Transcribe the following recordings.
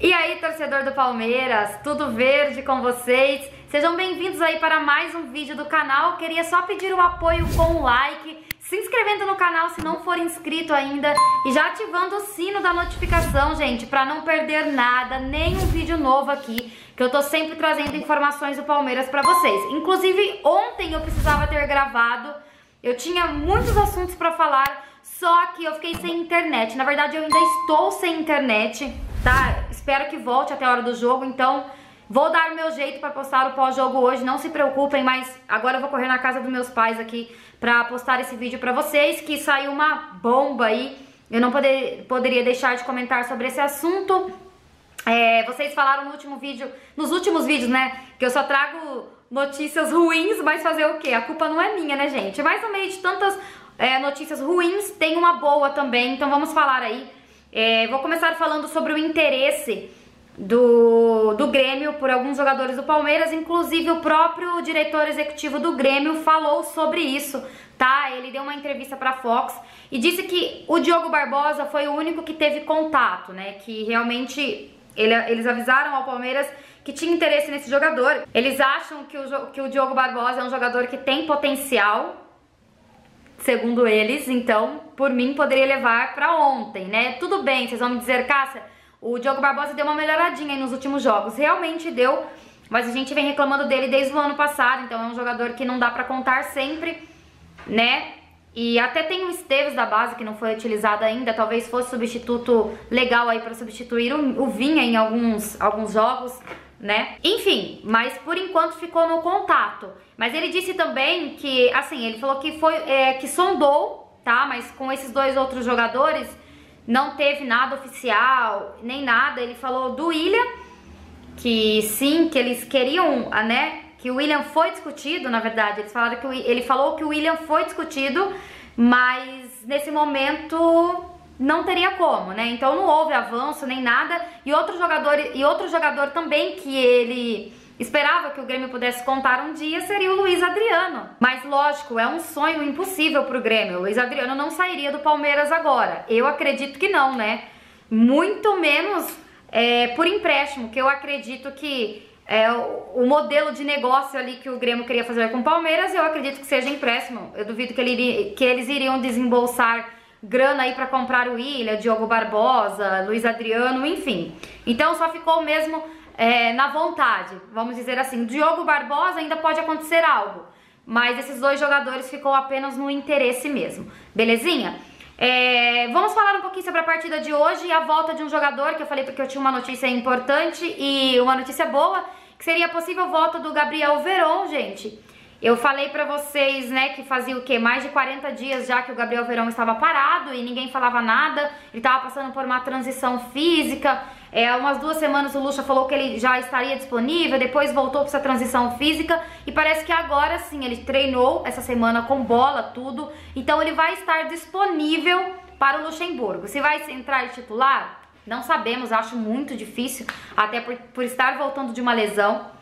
E aí, torcedor do Palmeiras, tudo verde com vocês? Sejam bem-vindos aí para mais um vídeo do canal. Queria só pedir o apoio com o like, se inscrevendo no canal se não for inscrito ainda e já ativando o sino da notificação, gente, para não perder nada, nenhum vídeo novo aqui, que eu tô sempre trazendo informações do Palmeiras para vocês. Inclusive, ontem eu precisava ter gravado, eu tinha muitos assuntos para falar, só que eu fiquei sem internet. Na verdade, eu ainda estou sem internet, tá? Espero que volte até a hora do jogo, então vou dar o meu jeito para postar o pós-jogo hoje. Não se preocupem, mas agora eu vou correr na casa dos meus pais aqui para postar esse vídeo para vocês, que saiu uma bomba aí. Eu não poder, poderia deixar de comentar sobre esse assunto. É, vocês falaram no último vídeo, nos últimos vídeos, né, que eu só trago notícias ruins, mas fazer o quê? A culpa não é minha, né, gente? Mas no meio de tantas é, notícias ruins, tem uma boa também, então vamos falar aí. É, vou começar falando sobre o interesse do, do Grêmio por alguns jogadores do Palmeiras, inclusive o próprio diretor executivo do Grêmio falou sobre isso, tá? Ele deu uma entrevista para Fox e disse que o Diogo Barbosa foi o único que teve contato, né? Que realmente ele, eles avisaram ao Palmeiras que tinha interesse nesse jogador. Eles acham que o, que o Diogo Barbosa é um jogador que tem potencial, segundo eles, então, por mim, poderia levar para ontem, né? Tudo bem, vocês vão me dizer, Cássia, o Diogo Barbosa deu uma melhoradinha nos últimos jogos. Realmente deu, mas a gente vem reclamando dele desde o ano passado, então é um jogador que não dá para contar sempre, né? E até tem o Esteves da base que não foi utilizado ainda, talvez fosse substituto legal aí para substituir o, o Vinha em alguns, alguns jogos, né? Enfim, mas por enquanto ficou no contato. Mas ele disse também que, assim, ele falou que foi é, que sondou, tá? Mas com esses dois outros jogadores não teve nada oficial, nem nada. Ele falou do William, que sim, que eles queriam, ah, né? Que o William foi discutido, na verdade. Eles falaram que o, ele falou que o William foi discutido, mas nesse momento não teria como, né? Então não houve avanço nem nada. E outro jogador, e outro jogador também que ele esperava que o Grêmio pudesse contar um dia seria o Luiz Adriano. Mas lógico, é um sonho impossível pro Grêmio. O Luiz Adriano não sairia do Palmeiras agora. Eu acredito que não, né? Muito menos é, por empréstimo, que eu acredito que é, o, o modelo de negócio ali que o Grêmio queria fazer com o Palmeiras, eu acredito que seja empréstimo. Eu duvido que, ele iria, que eles iriam desembolsar grana aí para comprar o William, Diogo Barbosa, Luiz Adriano, enfim. Então só ficou mesmo é, na vontade, vamos dizer assim. Diogo Barbosa ainda pode acontecer algo, mas esses dois jogadores ficou apenas no interesse mesmo, belezinha? É, vamos falar um pouquinho sobre a partida de hoje e a volta de um jogador, que eu falei porque eu tinha uma notícia importante e uma notícia boa, que seria a possível volta do Gabriel Veron, gente. Eu falei pra vocês, né, que fazia o quê? Mais de 40 dias já que o Gabriel Verão estava parado e ninguém falava nada. Ele estava passando por uma transição física. É, umas duas semanas o Lucha falou que ele já estaria disponível, depois voltou para essa transição física e parece que agora sim ele treinou essa semana com bola, tudo. Então ele vai estar disponível para o Luxemburgo. Se vai entrar titular, não sabemos, acho muito difícil, até por, por estar voltando de uma lesão.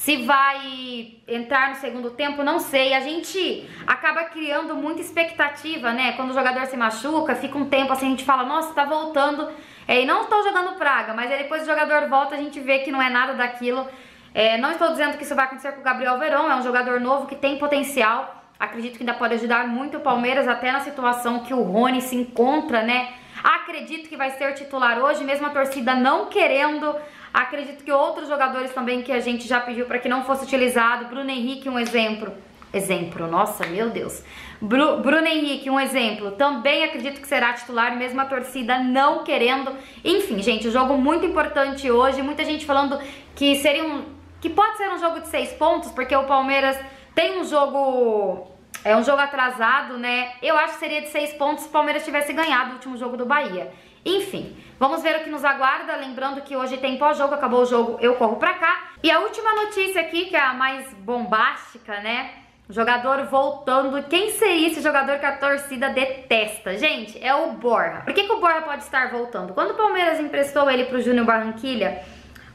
Se vai entrar no segundo tempo, não sei. A gente acaba criando muita expectativa, né? Quando o jogador se machuca, fica um tempo assim, a gente fala, nossa, tá voltando. É, e não estou jogando praga, mas aí depois o jogador volta, a gente vê que não é nada daquilo. É, não estou dizendo que isso vai acontecer com o Gabriel Verão, é um jogador novo que tem potencial. Acredito que ainda pode ajudar muito o Palmeiras, até na situação que o Rony se encontra, né? Acredito que vai ser titular hoje, mesmo a torcida não querendo. Acredito que outros jogadores também que a gente já pediu para que não fosse utilizado. Bruno Henrique, um exemplo. Exemplo, nossa, meu Deus. Bru Bruno Henrique, um exemplo. Também acredito que será titular, mesmo a torcida não querendo. Enfim, gente, um jogo muito importante hoje. Muita gente falando que seria um. que pode ser um jogo de seis pontos, porque o Palmeiras tem um jogo é um jogo atrasado, né? Eu acho que seria de seis pontos se o Palmeiras tivesse ganhado o último jogo do Bahia. Enfim, vamos ver o que nos aguarda. Lembrando que hoje tem pós-jogo, acabou o jogo, eu corro pra cá. E a última notícia aqui, que é a mais bombástica, né? Jogador voltando. Quem seria esse jogador que a torcida detesta? Gente, é o Borja. Por que, que o Borja pode estar voltando? Quando o Palmeiras emprestou ele pro Júnior Barranquilha,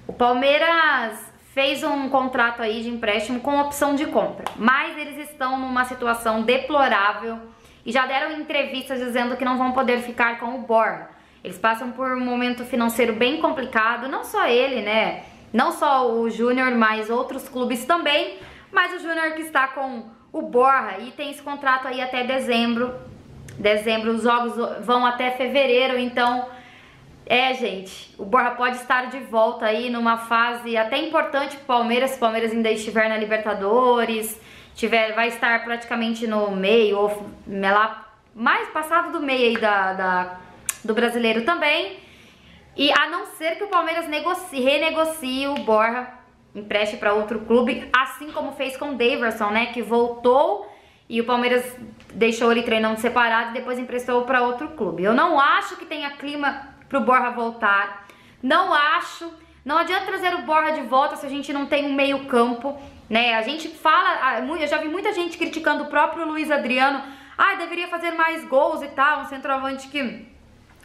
o Palmeiras fez um contrato aí de empréstimo com opção de compra. Mas eles estão numa situação deplorável e já deram entrevistas dizendo que não vão poder ficar com o Borja. Eles passam por um momento financeiro bem complicado, não só ele, né? Não só o Júnior, mas outros clubes também. Mas o Júnior que está com o Borra e tem esse contrato aí até dezembro. Dezembro, os jogos vão até fevereiro, então é, gente, o Borra pode estar de volta aí numa fase até importante pro Palmeiras, se o Palmeiras ainda estiver na Libertadores, tiver, vai estar praticamente no meio, ou lá, mais passado do meio aí da, da, do brasileiro também. E a não ser que o Palmeiras negocie, renegocie o Borra, empreste para outro clube, assim como fez com o Daverson, né, que voltou e o Palmeiras deixou ele treinando separado e depois emprestou para outro clube. Eu não acho que tenha clima pro Borja voltar. Não acho. Não adianta trazer o Borja de volta se a gente não tem um meio campo, né? A gente fala, eu já vi muita gente criticando o próprio Luiz Adriano. Ah, deveria fazer mais gols e tal, um centroavante que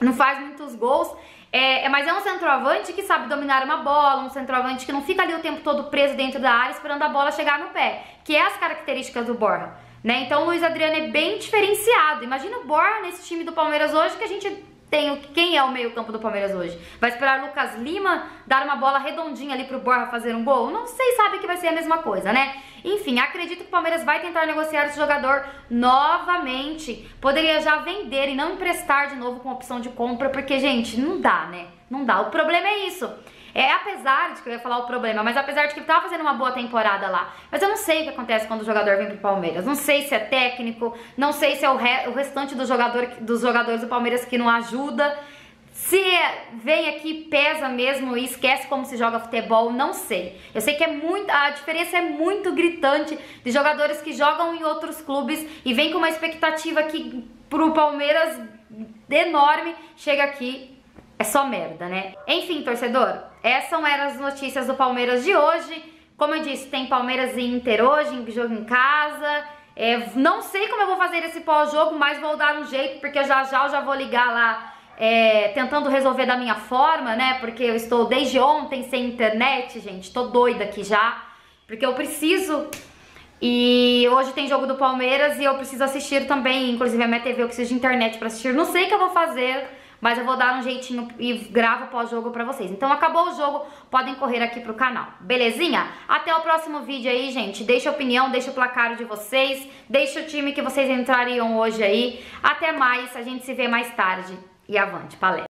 não faz muitos gols. É, é, mas é um centroavante que sabe dominar uma bola, um centroavante que não fica ali o tempo todo preso dentro da área esperando a bola chegar no pé, que é as características do Borja, né? Então o Luiz Adriano é bem diferenciado. Imagina o Borja nesse time do Palmeiras hoje que a gente tem o, quem é o meio-campo do Palmeiras hoje? Vai esperar Lucas Lima dar uma bola redondinha ali pro Borja fazer um gol? Não sei, sabe que vai ser a mesma coisa, né? Enfim, acredito que o Palmeiras vai tentar negociar esse jogador novamente. Poderia já vender e não emprestar de novo com opção de compra, porque, gente, não dá, né? Não dá. O problema é isso. É apesar de que eu ia falar o problema, mas apesar de que ele tava fazendo uma boa temporada lá. Mas eu não sei o que acontece quando o jogador vem pro Palmeiras. Não sei se é técnico, não sei se é o, re, o restante do jogador, dos jogadores do Palmeiras que não ajuda. Se é, vem aqui, pesa mesmo e esquece como se joga futebol, não sei. Eu sei que é muito, a diferença é muito gritante de jogadores que jogam em outros clubes e vem com uma expectativa que pro Palmeiras enorme, chega aqui é só merda, né? Enfim, torcedor, essas eram as notícias do Palmeiras de hoje. Como eu disse, tem Palmeiras e Inter hoje, jogo em casa. É, não sei como eu vou fazer esse pós-jogo, mas vou dar um jeito, porque já já eu já vou ligar lá é, tentando resolver da minha forma, né? Porque eu estou desde ontem sem internet, gente. Tô doida aqui já. Porque eu preciso. E hoje tem jogo do Palmeiras e eu preciso assistir também. Inclusive a minha TV eu preciso de internet para assistir. Não sei o que eu vou fazer mas eu vou dar um jeitinho e gravo pós-jogo pra vocês. Então acabou o jogo, podem correr aqui pro canal, belezinha? Até o próximo vídeo aí, gente. Deixa a opinião, deixa o placar de vocês, deixa o time que vocês entrariam hoje aí. Até mais, a gente se vê mais tarde. E avante, palestra!